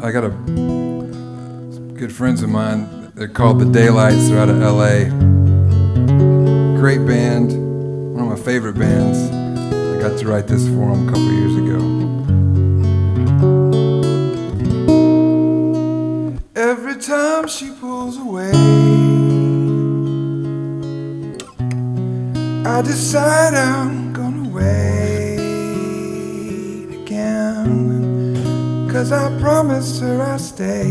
I got a good friends of mine. They're called the Daylights. They're out of L.A. Great band, one of my favorite bands. I got to write this for them a couple years ago. Every time she pulls away, I decide I'm Cause I promised her I'd stay.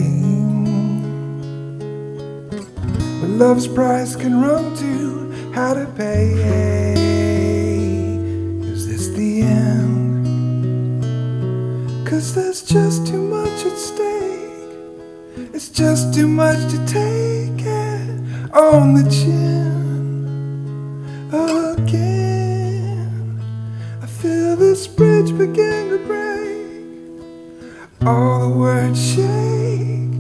But love's price can run to how to pay. Is this the end? Cause there's just too much at stake. It's just too much to take it on the chin again. I feel this bridge begin to break. All the words shake,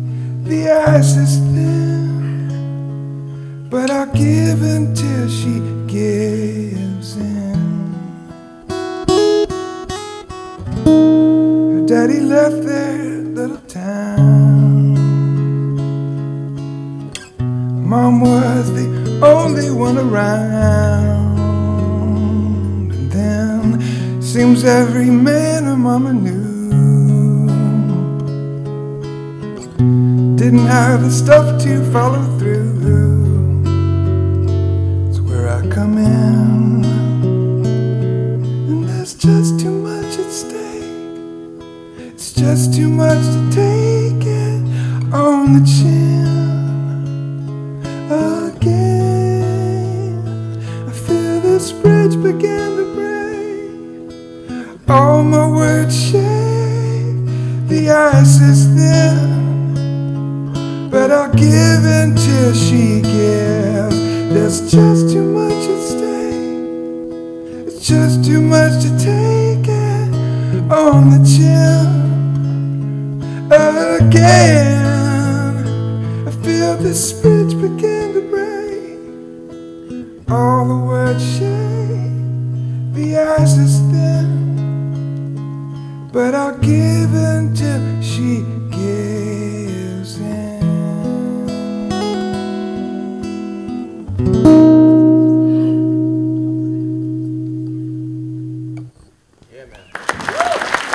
the ice is thin. But I'll give until she gives in. Her daddy left their little town. Mom was the only one around. And then seems every man her mama knew didn't have the stuff to follow through. It's where I come in. And there's just too much at stake. It's just too much to take it on the chin again. I feel this bridge begin to break. All my words shake, the ice is thin. She gives. There's just too much at stake. It's just too much to take it on the chin again. I feel this bridge begin to break. All the words shake, the ice is thin. But I'll give until she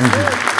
嗯。